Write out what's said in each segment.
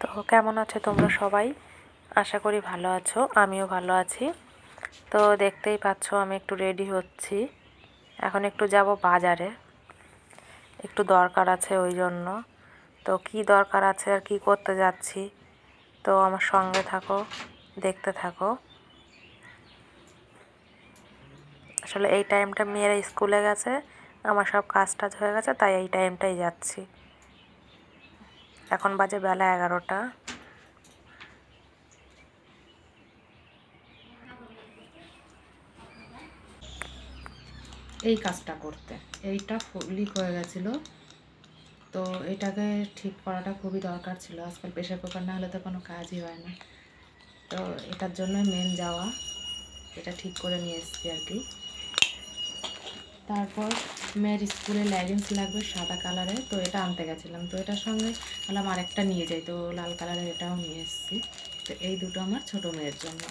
তো কেমন আছো তোমরা সবাই? আশা করি ভালো আছো, আমিও ভালো আছি। তো দেখতেই পাচ্ছ আমি একটু রেডি হচ্ছি। এখন একটু যাব বাজারে। একটু দরকার আছে ওই জন্য। তো কি দরকার আছে আর কি করতে যাচ্ছি, তো আমার সঙ্গে থাকো, দেখতে থাকো। আসলে এই টাইমটা মেয়েরা স্কুলে গেছে, আমার সব কাজ টাজ হয়ে গেছে, তাই এই টাইমটাই যাচ্ছি। এখন বাজে বেলা এগারোটা। এই কাজটা করতে। এইটা লিক হয়ে গেছিল। তো এটাকে ঠিক করাটা খুবই দরকার ছিল। আজকাল প্রেশার কুকার না হলে তো কোনো কাজই হয় না। তো এটার জন্য মেন যাওয়া। এটা ঠিক করে নিয়ে এসেছি আর কি। তারপর মেয়ের স্কুলে লেগিংস লাগবে সাদা কালারের, তো এটা আনতে গেছিলাম। তো এটার সঙ্গে বললাম আরেকটা নিয়ে যাই, তো লাল কালারের এটাও নিয়ে এসেছি। তো এই দুটো আমার ছোট মেয়ের জন্য।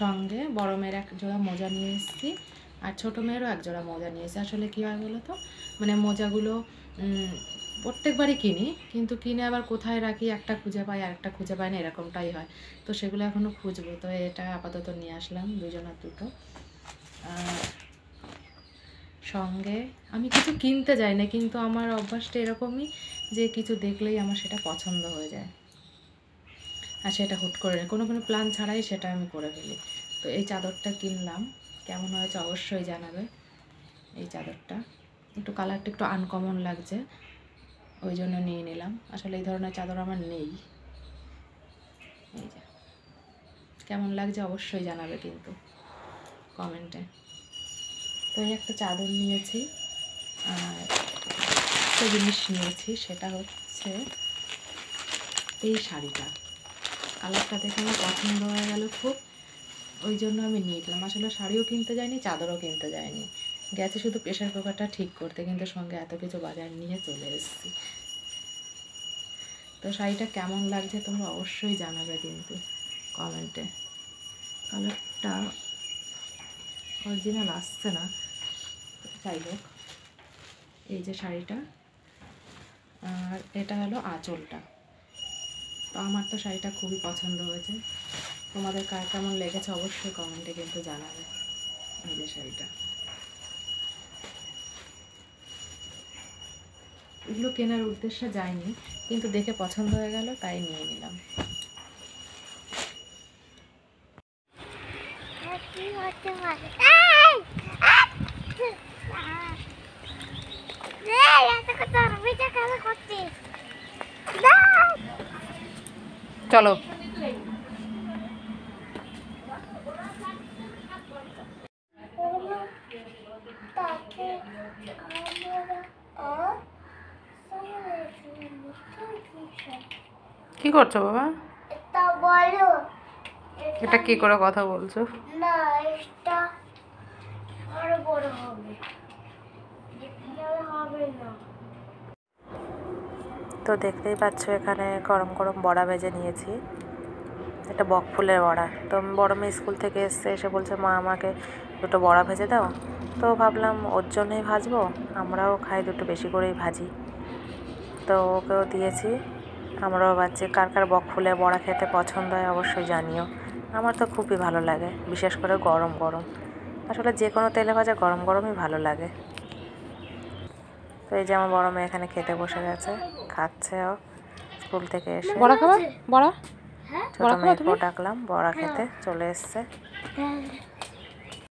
সঙ্গে বড় মেয়ের এক জোড়া মোজা নিয়ে এসেছি, আর ছোটো মেয়েরও এক জোড়া মোজা নিয়ে এসেছি। আসলে কী হয় বলো তো? মানে মোজাগুলো প্রত্যেকবারই কিনি, কিন্তু কিনে আবার কোথায় রাখি, একটা খুঁজে পাই আর একটা খুঁজে পাই না, এরকমটাই হয়। তো সেগুলো এখনও খুঁজবো, তো এটা আপাতত নিয়ে আসলাম দুজনের দুটো। সঙ্গে আমি কিছু কিনতে যাই না, কিন্তু আমার অভ্যাসটা এরকমই যে কিছু দেখলেই আমার সেটা পছন্দ হয়ে যায়। আর সেটা হুট করে কোনো কোনো প্ল্যান ছাড়াই সেটা আমি করে ফেলি। তো এই চাদরটা কিনলাম, কেমন হয়েছে অবশ্যই জানাবে। এই চাদরটা, একটু কালারটা একটু আনকমন লাগছে। ওই জন্য নিয়ে নিলাম। আসলে এই ধরনের চাদর আমার নেই। যে। কেমন লাগছে অবশ্যই জানাবে কিন্তু কমেন্টে। তো এই একটা চাদর নিয়েছি, আর একটা জিনিস নিয়েছি, সেটা হচ্ছে এই শাড়িটা। কালারটা দেখে আমার পছন্দ হয়ে গেল খুব। ওই জন্য আমি নিয়ে নিলাম। আসলে শাড়িও কিনতে যাইনি, চাদরও কিনতে যাইনি। গেছে শুধু প্রেশার কুকারটা ঠিক করতে, কিন্তু সঙ্গে এত কিছু বাজার নিয়ে চলে এসেছি। তো শাড়িটা কেমন লাগছে তোমরা অবশ্যই জানাবে কিন্তু কমেন্টে। কালারটা অরিজিনাল আসছে না। যাই হোক, এই যে শাড়িটা, আর এটা হলো আঁচলটা। তো আমার তো শাড়িটা খুবই পছন্দ হয়েছে। তোমাদের কার কেমন লেগেছে অবশ্যই কমেন্টে কিন্তু জানাবে এই যে শাড়িটা। এগুলো কেনার উদ্দেশ্যে যায়নি কিন্তু দেখে পছন্দ হয়ে গেল তাই নিয়ে নিলাম চলো কি করছ বাবা? এটা বলো। এটা কি করে কথা বলছো? না এটা আরও বড় হবে। হবে না। তো দেখতেই পাচ্ছ এখানে গরম গরম বড়া ভেজে নিয়েছি। এটা বক ফুলের বড়া। তো বড় মেয়ে স্কুল থেকে এসছে এসে বলছে মা আমাকে দুটো বড়া ভেজে দাও। তো ভাবলাম ওর জন্যই ভাজবো। আমরাও খাই দুটো বেশি করেই ভাজি। তো ওকেও দিয়েছি। আমরাও ভাজছি কার কার বক ফুলের বড়া খেতে পছন্দ হয় অবশ্যই জানিও। আমার তো খুবই ভালো লাগে বিশেষ করে গরম গরম। আসলে যে কোনো তেলে ভাজা গরম গরমই ভালো লাগে। তো এই যে আমার বড় মেয়ে এখানে খেতে বসে গেছে খাচ্ছে ও স্কুল থেকে এসে। বড়া খাবার বড়া? হ্যাঁ ছোট মেয়েকেও ডাকলাম বড়া খেতে চলে এসছে। হ্যাঁ।